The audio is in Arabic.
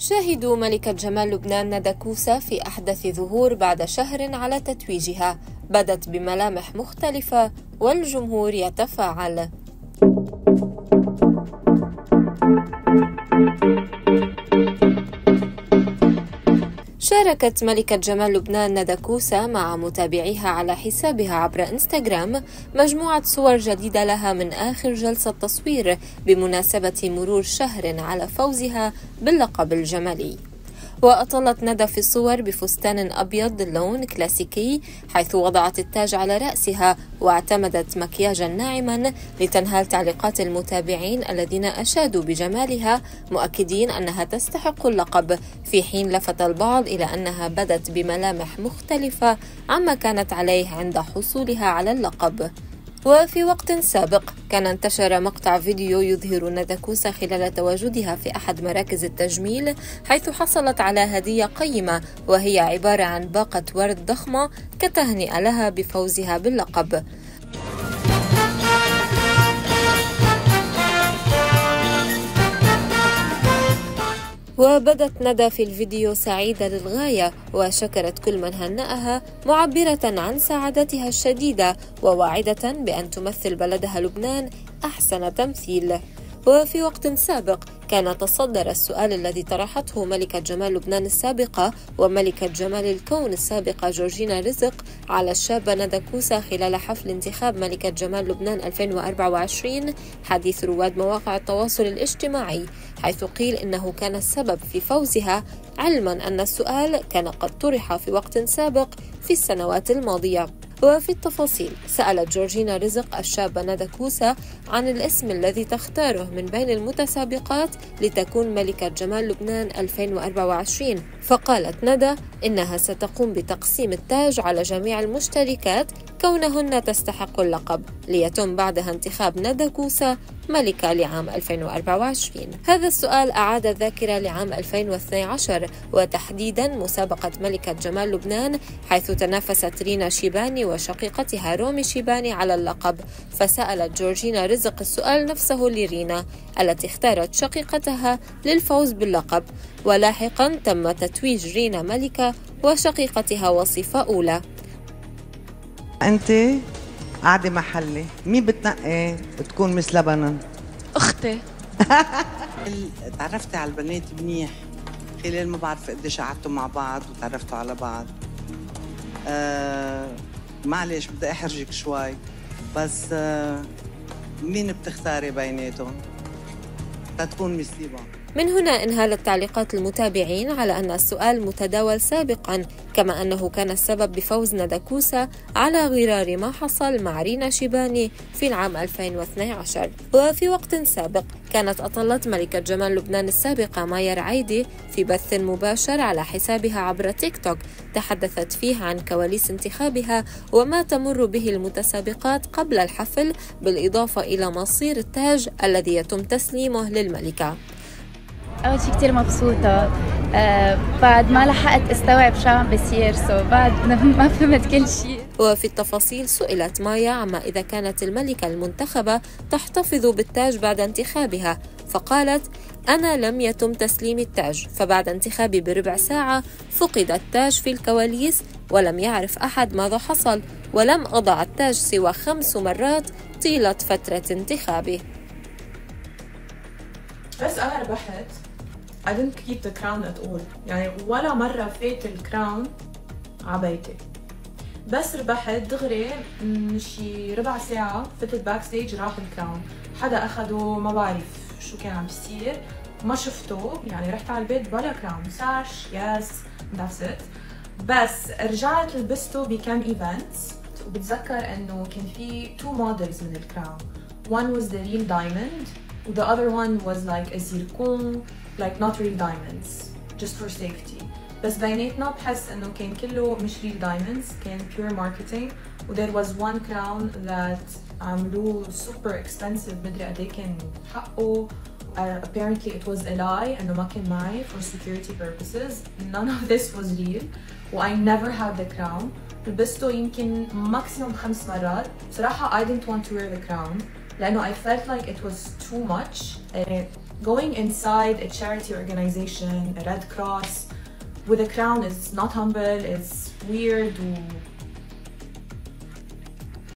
شاهدوا ملكة جمال لبنان ندى كوسة في أحدث ظهور بعد شهر على تتويجها. بدت بملامح مختلفة والجمهور يتفاعل. شاركت ملكة جمال لبنان ندى كوسة مع متابعيها على حسابها عبر إنستغرام مجموعة صور جديدة لها من آخر جلسة تصوير بمناسبة مرور شهر على فوزها باللقب الجمالي. وأطلت ندى في الصور بفستان أبيض اللون كلاسيكي حيث وضعت التاج على رأسها واعتمدت مكياجا ناعما لتنهال تعليقات المتابعين الذين أشادوا بجمالها مؤكدين أنها تستحق اللقب في حين لفت البعض إلى أنها بدت بملامح مختلفة عما كانت عليه عند حصولها على اللقب. وفي وقت سابق كان انتشر مقطع فيديو يظهر ندى كوسة خلال تواجدها في أحد مراكز التجميل حيث حصلت على هدية قيمة وهي عبارة عن باقة ورد ضخمة كتهنئة لها بفوزها باللقب. وبدت ندى في الفيديو سعيدة للغاية وشكرت كل من هنأها معبرة عن سعادتها الشديدة وواعدة بأن تمثل بلدها لبنان أحسن تمثيل. وفي وقت سابق. كان تصدر السؤال الذي طرحته ملكة جمال لبنان السابقة وملكة جمال الكون السابقة جورجينا رزق على الشابة ندى كوسا خلال حفل انتخاب ملكة جمال لبنان 2024 حديث رواد مواقع التواصل الاجتماعي حيث قيل إنه كان السبب في فوزها علما أن السؤال كان قد طرح في وقت سابق في السنوات الماضية. وفي التفاصيل سألت جورجينا رزق الشابة ندى كوسا عن الاسم الذي تختاره من بين المتسابقات لتكون ملكة جمال لبنان 2024 فقالت ندى إنها ستقوم بتقسيم التاج على جميع المشتركات كونهن تستحق اللقب ليتم بعدها انتخاب ندى كوسا ملكة لعام 2024 هذا السؤال أعاد الذاكرة لعام 2012 وتحديدا مسابقة ملكة جمال لبنان حيث تنافست رينا شيباني وشقيقتها رومي شيباني على اللقب. فسألت جورجينا رزق السؤال نفسه لرينا التي اختارت شقيقتها للفوز باللقب. ولاحقا تم تتويج رينا ملكة وشقيقتها وصفة أولى. أنت قاعدة محلي. مين بتنقي تكون مس لبنان؟ أختي. تعرفتي على البنات منيح. خلال ما بعرف قديش قعدتوا مع بعض وتعرفتوا على بعض. آه معلش بدي أحرجك شوي. بس آه مين بتختاري بيناتهم؟ تتكون مصيبه من هنا انهالت تعليقات المتابعين على أن السؤال متداول سابقا كما أنه كان السبب بفوز ندى كوسا على غرار ما حصل مع رينا شيباني في العام 2012 وفي وقت سابق كانت أطلت ملكة جمال لبنان السابقة مايا رعيدي في بث مباشر على حسابها عبر تيك توك تحدثت فيه عن كواليس انتخابها وما تمر به المتسابقات قبل الحفل بالإضافة إلى مصير التاج الذي يتم تسليمه للملكة. أول شيء كثير مبسوطة. آه بعد ما لحقت استوعب شو عم بيصير سو بعد ما فهمت كل شيء وفي التفاصيل سئلت مايا عما إذا كانت الملكة المنتخبة تحتفظ بالتاج بعد انتخابها فقالت أنا لم يتم تسليم التاج فبعد انتخابي بربع ساعة فقد التاج في الكواليس ولم يعرف أحد ماذا حصل ولم أضع التاج سوى خمس مرات طيلة فترة انتخابي بس أنا ربحت. I didn't keep the crown at all. يعني ولا مرة فات الكراون عبيتي بس ربحت دغري شي ربع ساعة فتت backstage راح ال crown. حدا أخده ما بعرف شو كان عم بيصير. ما شفته. يعني رحت على البيت بلا crown. sash yes that's it بس رجعت لبسته بكم events وبتذكر إنه كان في two models من ال crown. One was the real diamond the other one was like a zircon. like not real diamonds just for safety بس بيناتنا بحس انه كان كله مش real diamonds كان pure marketing و there was one crown that عملوه super expensive مدري قد كان حقه uh, apparently it was a lie انه ما كان معي for security purposes none of this was real و I never had the crown لبسته يمكن maximum خمس مرات بصراحة I didn't want to wear the crown لأنه I felt like it was too much uh, going inside a charity organization a Red Cross with a crown is not humble it's weird و